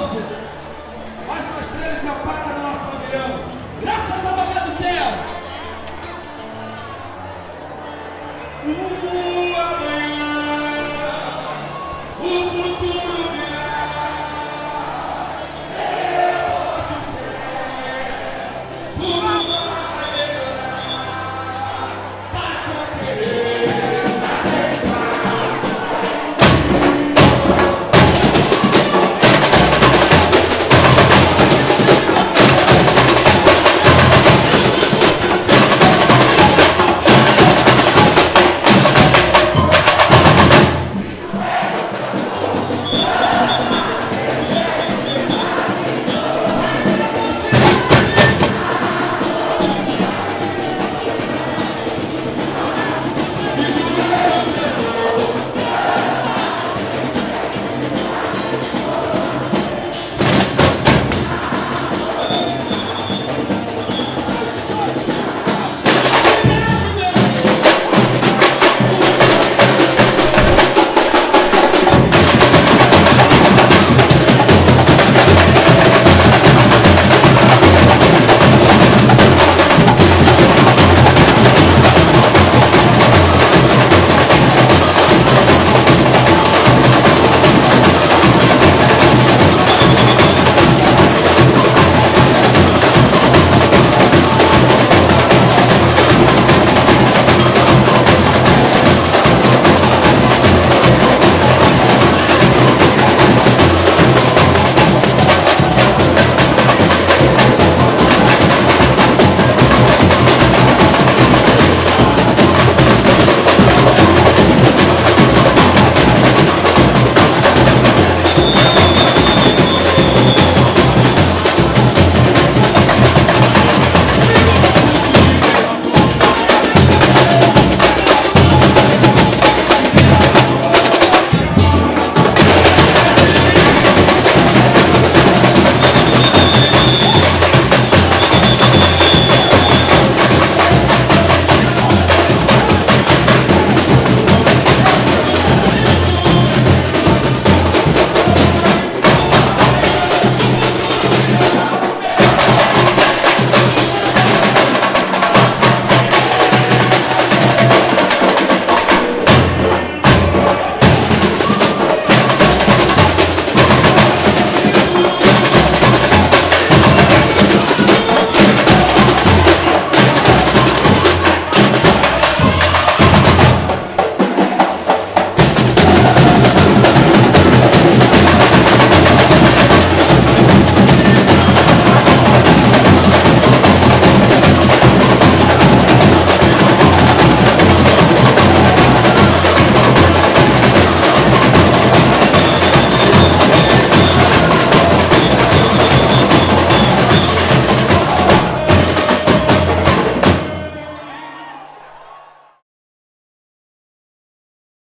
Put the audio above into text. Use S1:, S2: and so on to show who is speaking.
S1: novo. uma estrela já param no nosso pavilhão. Graças a Deus do Céu! Uh!